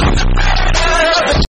down.